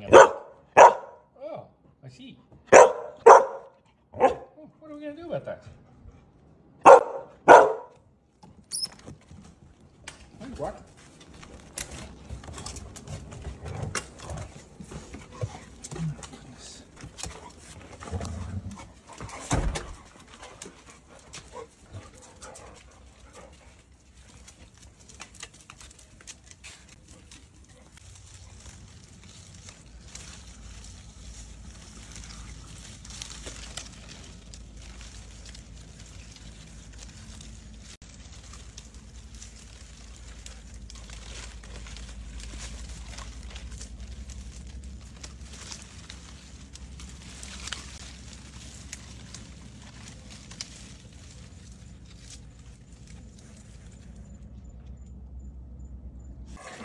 yelling at? Oh, I see. Oh, what are we gonna do about that? What?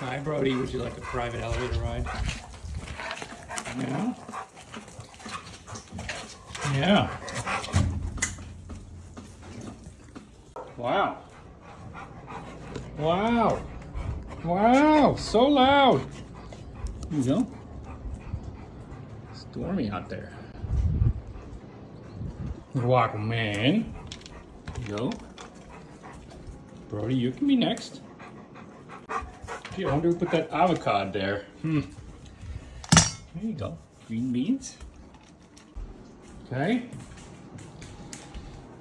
Hi, Brody. Would you like a private elevator ride? Yeah. Yeah. Wow. Wow. Wow. So loud. Here you go. Stormy out there. Walk, man. Here you go. Brody, you can be next. Gee, I wonder who put that avocado there. Hmm. There you go. Green beans. Okay.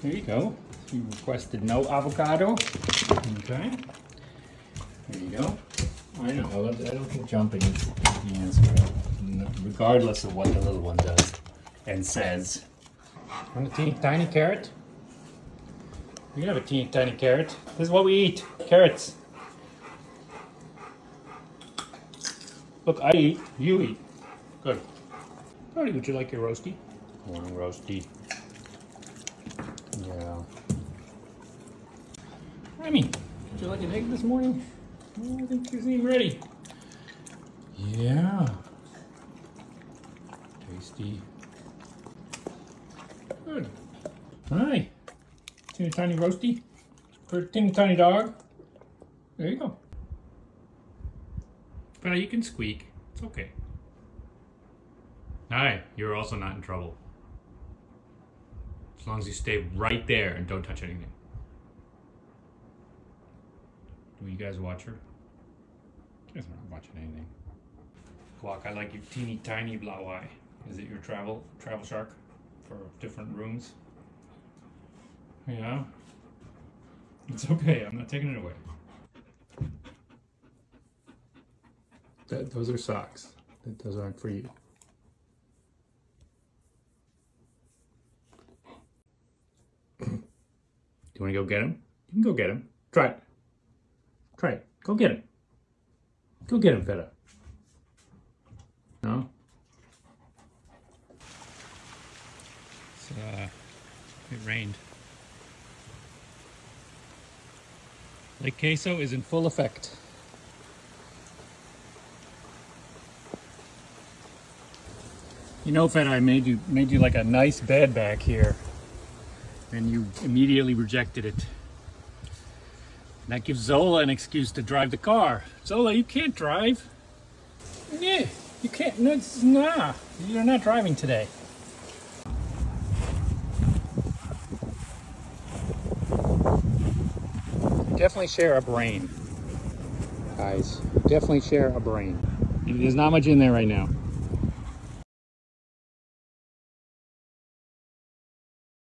There you go. You requested no avocado. Okay. There you go. I know. I don't think jumping is the answer, regardless of what the little one does and says. Want a teeny tiny carrot? You can have a teeny tiny carrot. This is what we eat. Carrots. Look, I eat, you eat. Good. Brody, would you like your roasty? Morning roasty. Yeah. Remy, would you like an egg this morning? Oh, I think you seem ready. Yeah. Tasty. Good. Hi. Teeny tiny roasty. For a teeny tiny dog. There you go. But you can squeak. It's okay. Hi, you're also not in trouble. As long as you stay right there and don't touch anything. Do you guys watch her? You guys aren't watching anything. Guac, I like your teeny tiny blau eye. Is it your travel travel shark for different rooms? Yeah. It's okay. I'm not taking it away. That, those are socks. Those aren't for you. Do you want to go get him? You can go get him. Try it. Try it. Go get him. Go get him, Feta. No? It's, uh, it rained. Lake Queso is in full effect. You know, Fed, I made you made you like a nice bed back here, and you immediately rejected it. And that gives Zola an excuse to drive the car. Zola, you can't drive. Yeah, you can't. No, nah, you're not driving today. Definitely share a brain, guys. Definitely share a brain. There's not much in there right now.